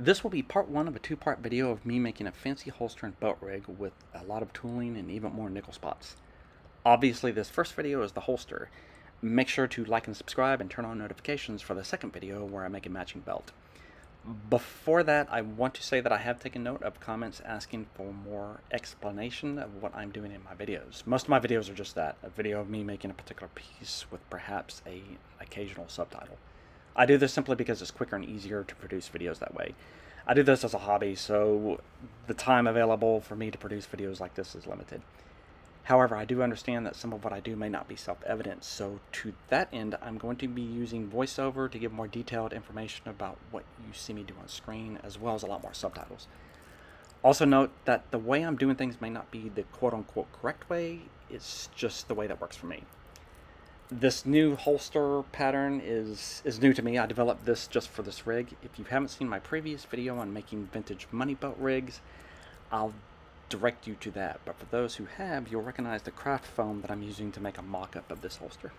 This will be part one of a two-part video of me making a fancy holster and belt rig with a lot of tooling and even more nickel spots. Obviously this first video is the holster. Make sure to like and subscribe and turn on notifications for the second video where I make a matching belt. Before that, I want to say that I have taken note of comments asking for more explanation of what I'm doing in my videos. Most of my videos are just that, a video of me making a particular piece with perhaps a occasional subtitle. I do this simply because it's quicker and easier to produce videos that way. I do this as a hobby, so the time available for me to produce videos like this is limited. However, I do understand that some of what I do may not be self-evident, so to that end, I'm going to be using voiceover to give more detailed information about what you see me do on screen, as well as a lot more subtitles. Also note that the way I'm doing things may not be the quote-unquote correct way, it's just the way that works for me. This new holster pattern is, is new to me. I developed this just for this rig. If you haven't seen my previous video on making vintage money belt rigs, I'll direct you to that, but for those who have, you'll recognize the craft foam that I'm using to make a mock-up of this holster.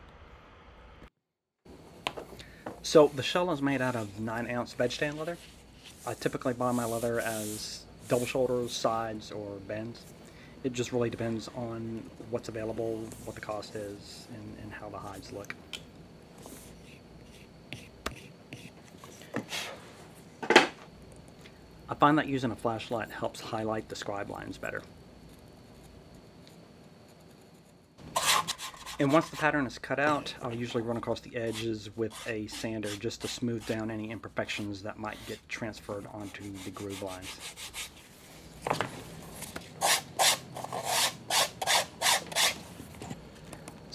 So the shell is made out of 9 ounce veg tan leather. I typically buy my leather as double shoulders, sides, or bends. It just really depends on what's available, what the cost is, and, and how the hides look. I find that using a flashlight helps highlight the scribe lines better. And once the pattern is cut out, I'll usually run across the edges with a sander just to smooth down any imperfections that might get transferred onto the groove lines.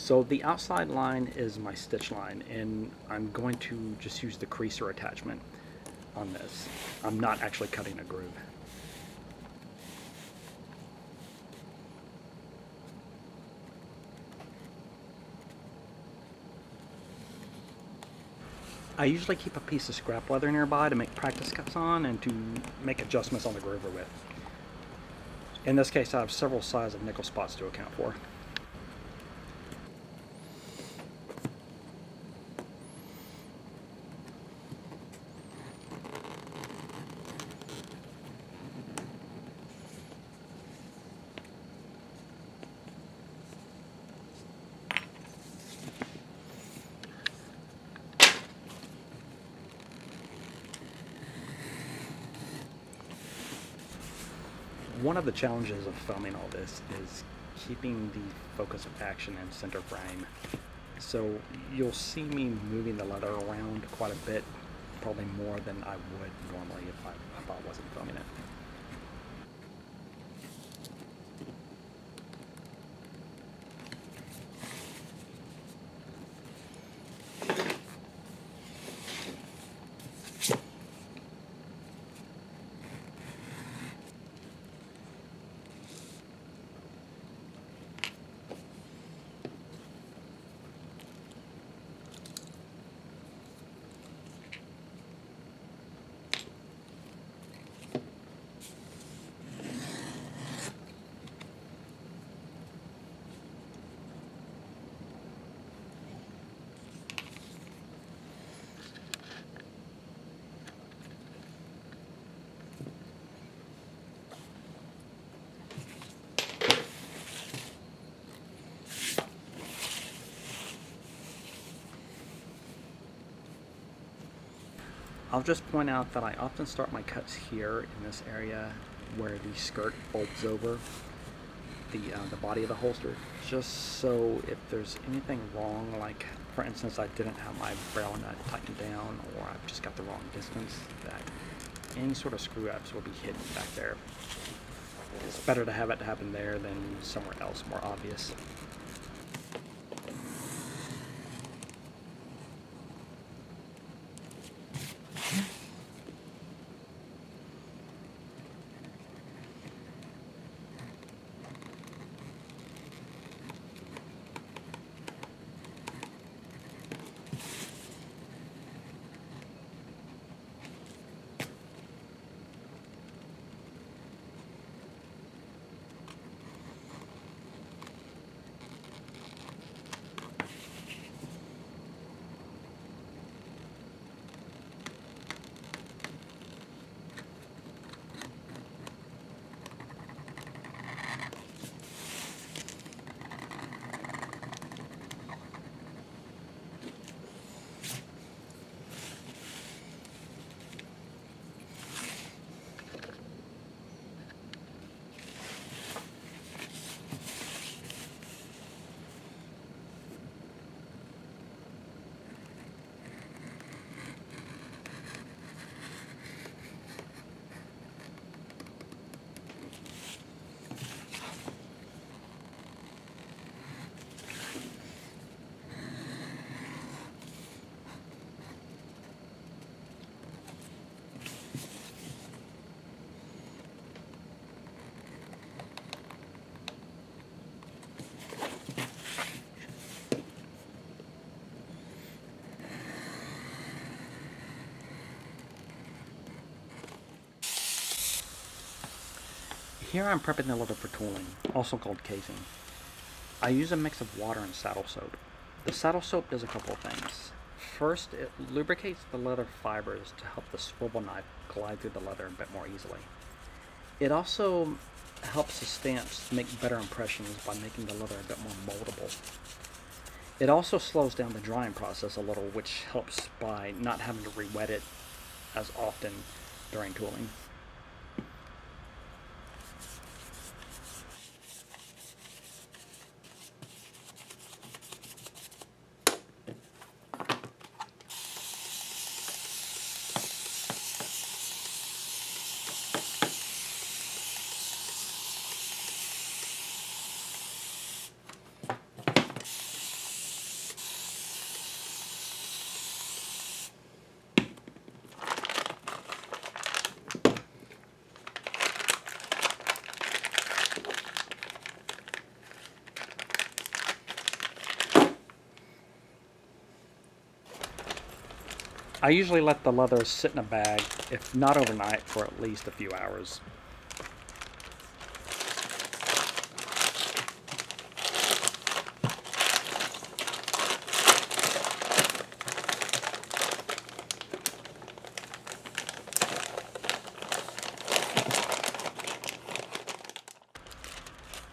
So the outside line is my stitch line and I'm going to just use the creaser attachment on this. I'm not actually cutting a groove. I usually keep a piece of scrap leather nearby to make practice cuts on and to make adjustments on the groover with. In this case I have several sizes of nickel spots to account for. One of the challenges of filming all this is keeping the focus of action in center frame. So you'll see me moving the leather around quite a bit, probably more than I would normally if I, if I wasn't filming it. I'll just point out that I often start my cuts here in this area where the skirt folds over the, uh, the body of the holster, just so if there's anything wrong, like for instance I didn't have my barrel nut tightened down or I've just got the wrong distance, that any sort of screw ups will be hidden back there. It's better to have it happen there than somewhere else more obvious. Here I'm prepping the leather for tooling, also called casing. I use a mix of water and saddle soap. The saddle soap does a couple of things. First, it lubricates the leather fibers to help the swivel knife glide through the leather a bit more easily. It also helps the stamps make better impressions by making the leather a bit more moldable. It also slows down the drying process a little, which helps by not having to re-wet it as often during tooling. I usually let the leather sit in a bag, if not overnight, for at least a few hours.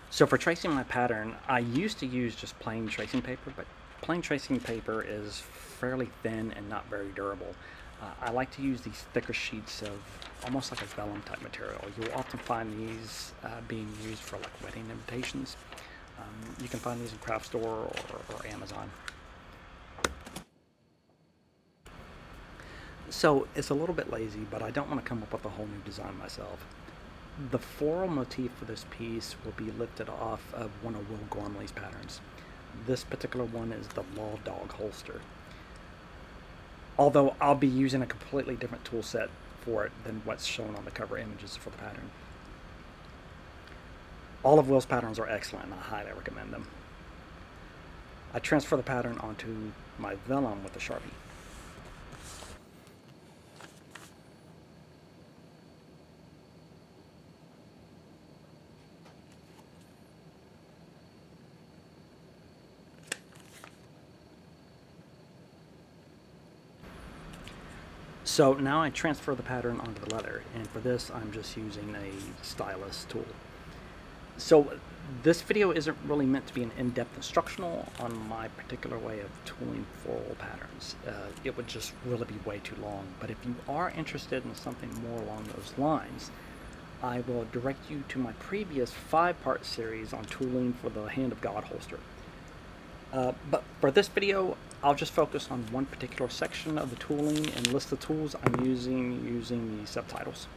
So for tracing my pattern, I used to use just plain tracing paper, but plain tracing paper is fairly thin and not very durable. Uh, I like to use these thicker sheets of almost like a vellum type material. You'll often find these uh, being used for like wedding invitations. Um, you can find these in craft store or, or Amazon. So it's a little bit lazy, but I don't want to come up with a whole new design myself. The floral motif for this piece will be lifted off of one of Will Ghormley's patterns. This particular one is the Law Dog holster. Although I'll be using a completely different tool set for it than what's shown on the cover images for the pattern. All of Will's patterns are excellent and I highly recommend them. I transfer the pattern onto my vellum with a Sharpie. So now I transfer the pattern onto the leather, and for this I'm just using a stylus tool. So this video isn't really meant to be an in-depth instructional on my particular way of tooling floral patterns. Uh, it would just really be way too long, but if you are interested in something more along those lines, I will direct you to my previous five-part series on tooling for the Hand of God holster. Uh, but for this video, I'll just focus on one particular section of the tooling and list the tools I'm using using the subtitles.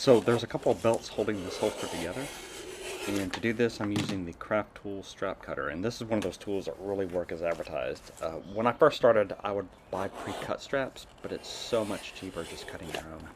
So there's a couple of belts holding this holster together. And to do this, I'm using the Craftool strap cutter. And this is one of those tools that really work as advertised. Uh, when I first started, I would buy pre-cut straps, but it's so much cheaper just cutting your own.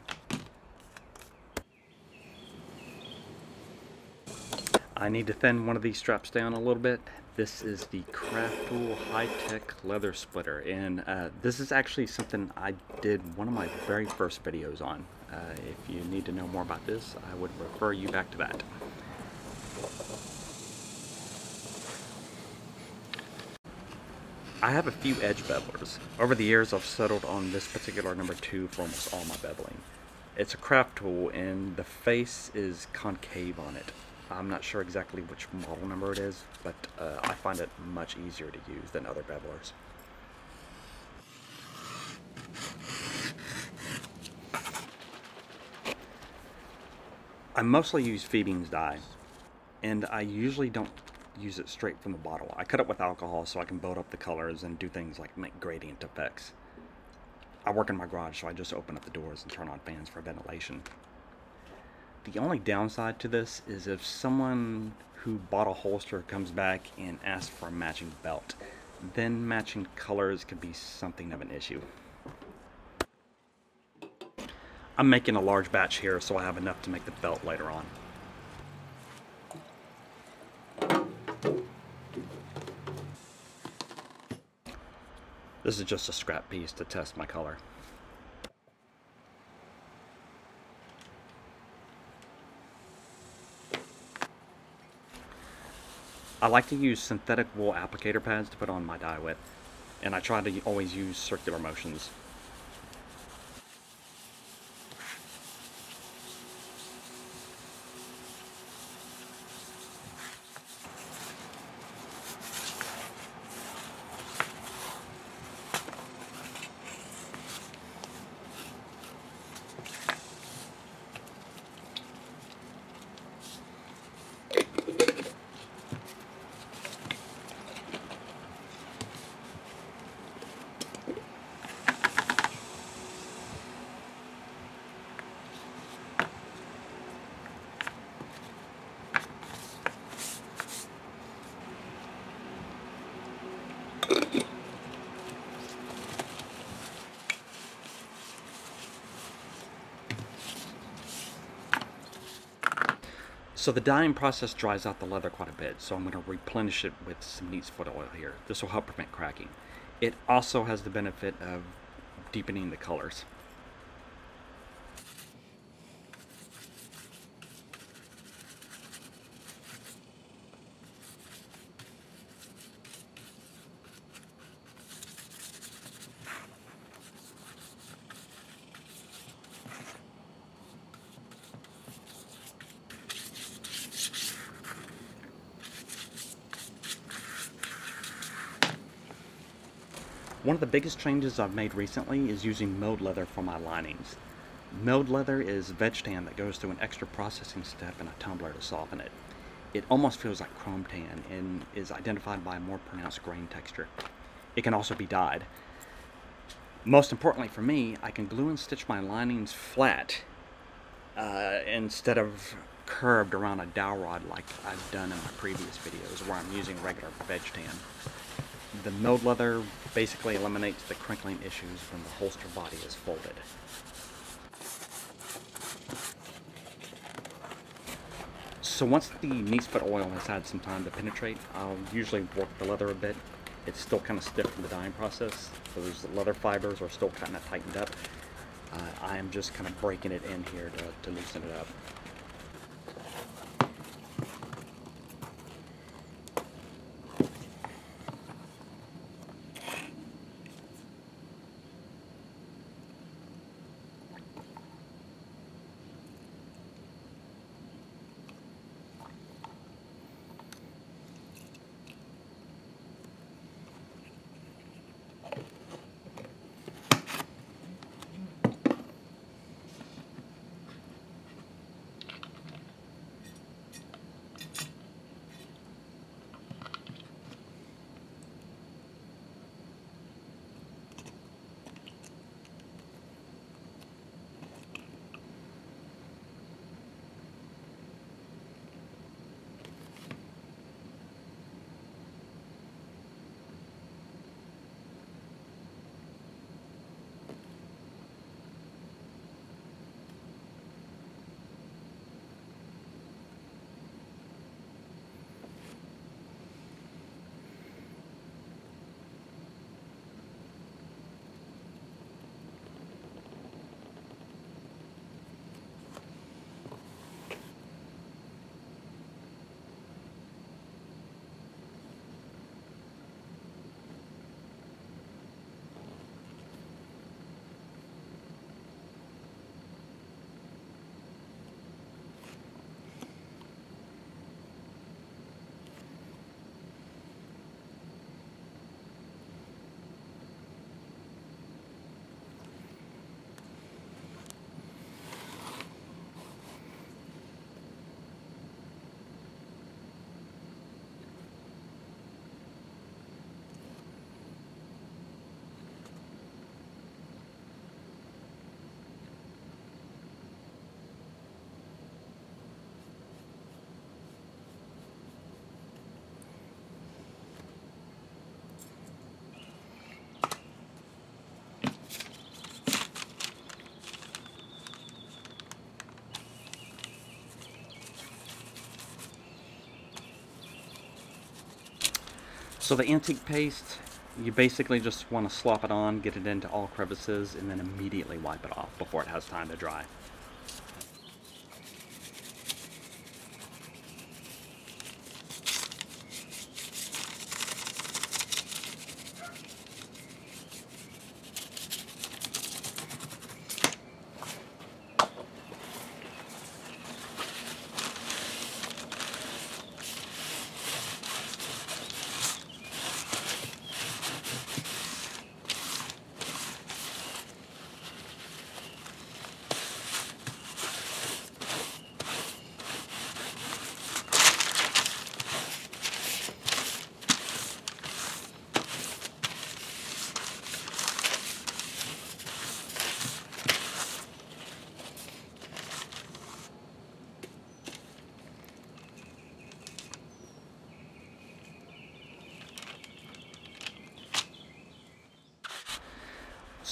I need to thin one of these straps down a little bit. This is the Craftool High-Tech Leather Splitter. And uh, this is actually something I did one of my very first videos on. Uh, if you need to know more about this, I would refer you back to that. I have a few edge bevelers. Over the years I've settled on this particular number 2 for almost all my beveling. It's a Craftool and the face is concave on it. I'm not sure exactly which model number it is, but uh, I find it much easier to use than other bevelers. I mostly use Fiebing's dye, and I usually don't use it straight from the bottle. I cut it with alcohol so I can build up the colors and do things like make gradient effects. I work in my garage, so I just open up the doors and turn on fans for ventilation. The only downside to this is if someone who bought a holster comes back and asks for a matching belt, then matching colors could be something of an issue. I'm making a large batch here so I have enough to make the belt later on. This is just a scrap piece to test my color. I like to use synthetic wool applicator pads to put on my dye with, and I try to always use circular motions. So the dyeing process dries out the leather quite a bit, so I'm going to replenish it with some neat's foot oil here. This will help prevent cracking. It also has the benefit of deepening the colors. One of the biggest changes I've made recently is using milled leather for my linings. Milled leather is veg tan that goes through an extra processing step in a tumbler to soften it. It almost feels like chrome tan and is identified by a more pronounced grain texture. It can also be dyed. Most importantly for me, I can glue and stitch my linings flat uh, instead of curved around a dowel rod like I've done in my previous videos where I'm using regular veg tan the milled leather basically eliminates the crinkling issues when the holster body is folded. So once the neat's foot oil has had some time to penetrate, I'll usually work the leather a bit. It's still kind of stiff from the dyeing process, those leather fibers are still kind of tightened up. Uh, I am just kind of breaking it in here to, to loosen it up. So the antique paste, you basically just want to slop it on, get it into all crevices, and then immediately wipe it off before it has time to dry.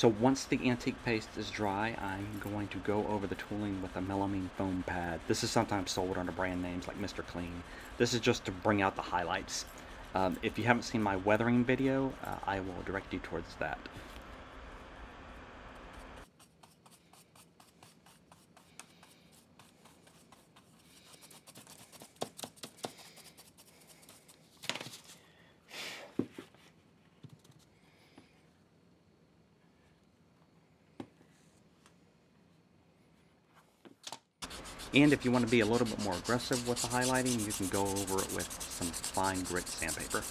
So once the antique paste is dry, I'm going to go over the tooling with a melamine foam pad. This is sometimes sold under brand names like Mr. Clean. This is just to bring out the highlights. Um, if you haven't seen my weathering video, uh, I will direct you towards that. And if you want to be a little bit more aggressive with the highlighting, you can go over it with some fine grit sandpaper.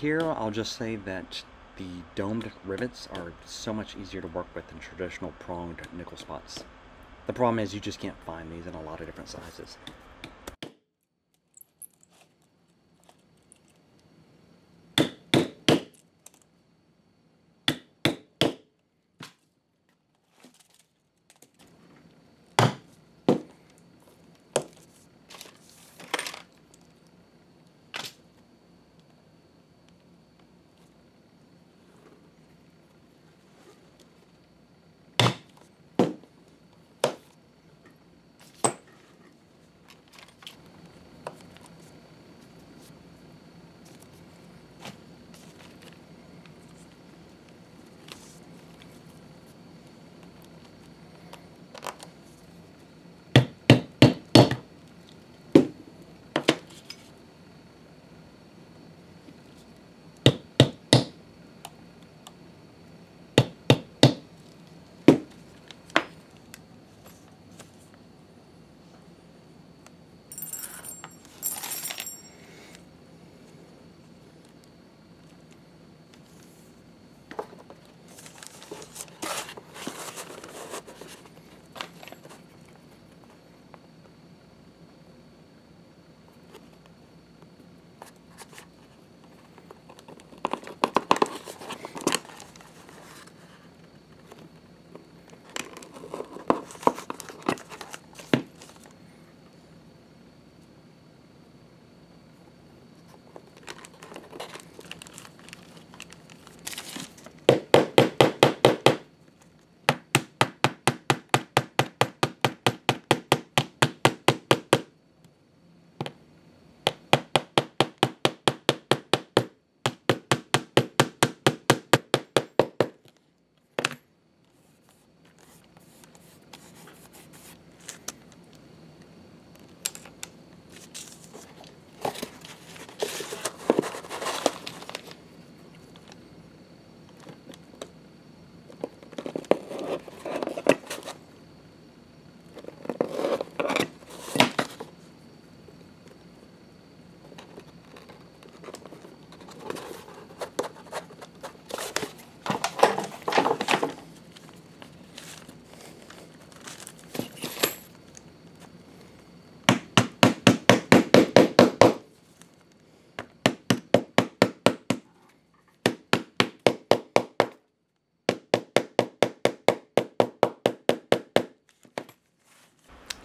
Here I'll just say that the domed rivets are so much easier to work with than traditional pronged nickel spots. The problem is you just can't find these in a lot of different sizes.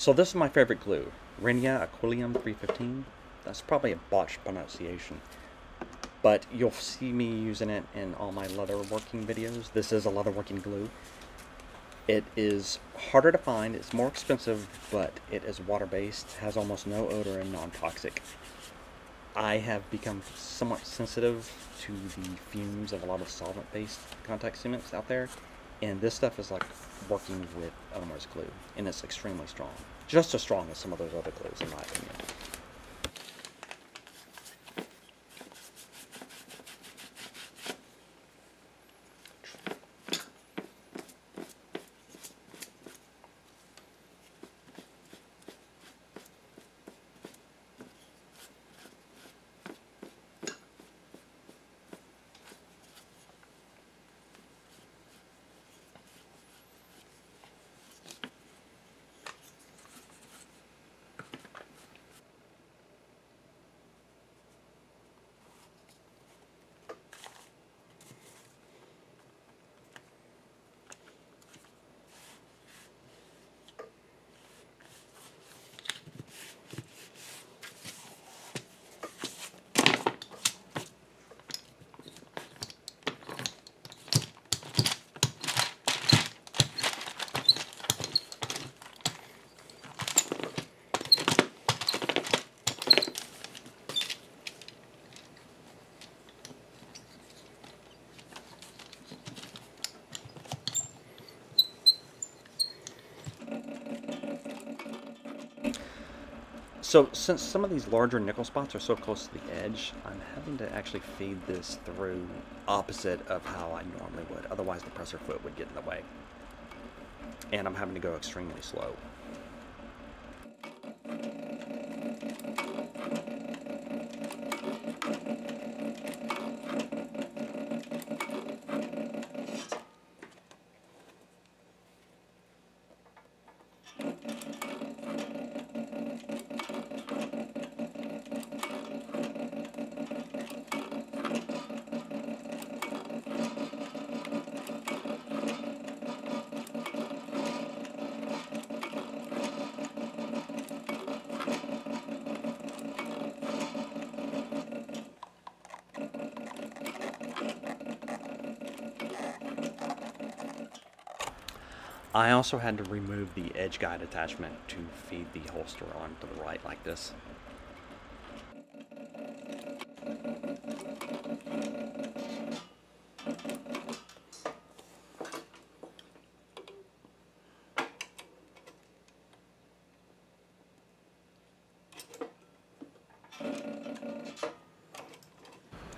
So this is my favorite glue, Renia Aquilim 315. That's probably a botched pronunciation, but you'll see me using it in all my leather working videos. This is a leather working glue. It is harder to find, it's more expensive, but it is water-based, has almost no odor and non-toxic. I have become somewhat sensitive to the fumes of a lot of solvent-based contact cements out there, and this stuff is like working with Elmer's glue, and it's extremely strong. Just as strong as some of those other glues, in my opinion. So since some of these larger nickel spots are so close to the edge, I'm having to actually feed this through opposite of how I normally would. Otherwise the presser foot would get in the way. And I'm having to go extremely slow. I also had to remove the edge guide attachment to feed the holster onto the right like this.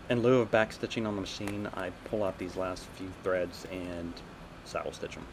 In lieu of backstitching on the machine, I pull out these last few threads and saddle stitch them.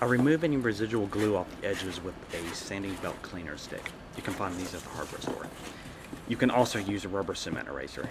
I remove any residual glue off the edges with a sanding belt cleaner stick. You can find these at the hardware store. You can also use a rubber cement eraser.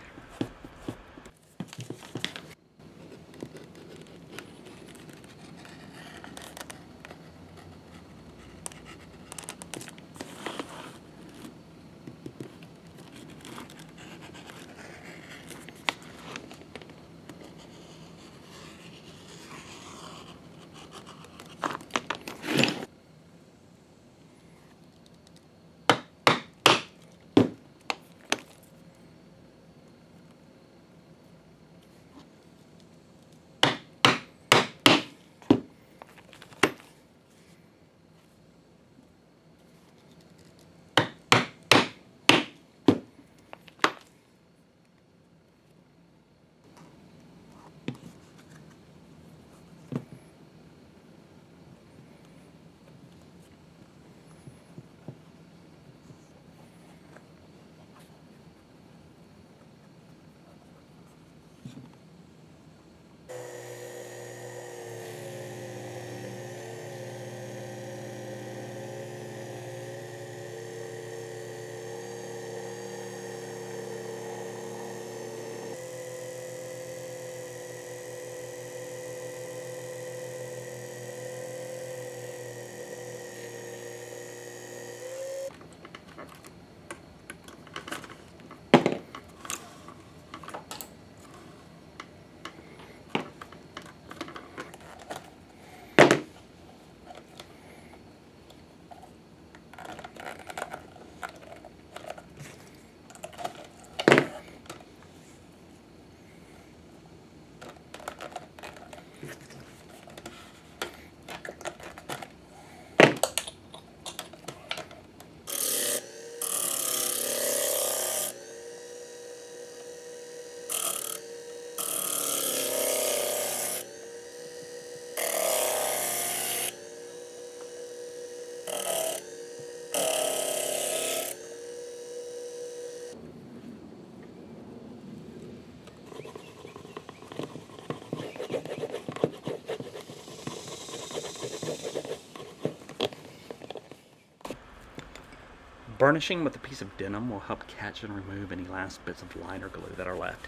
Burnishing with a piece of denim will help catch and remove any last bits of liner glue that are left.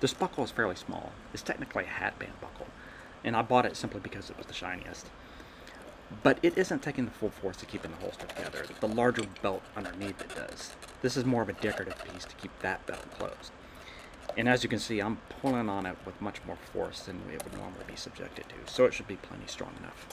This buckle is fairly small. It's technically a hatband buckle, and I bought it simply because it was the shiniest. But it isn't taking the full force to keeping the holster together. The larger belt underneath it does. This is more of a decorative piece to keep that belt closed. And as you can see, I'm pulling on it with much more force than it would normally be subjected to, so it should be plenty strong enough.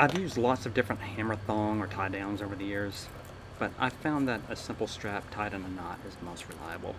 I've used lots of different hammer thong or tie downs over the years, but I found that a simple strap tied in a knot is the most reliable.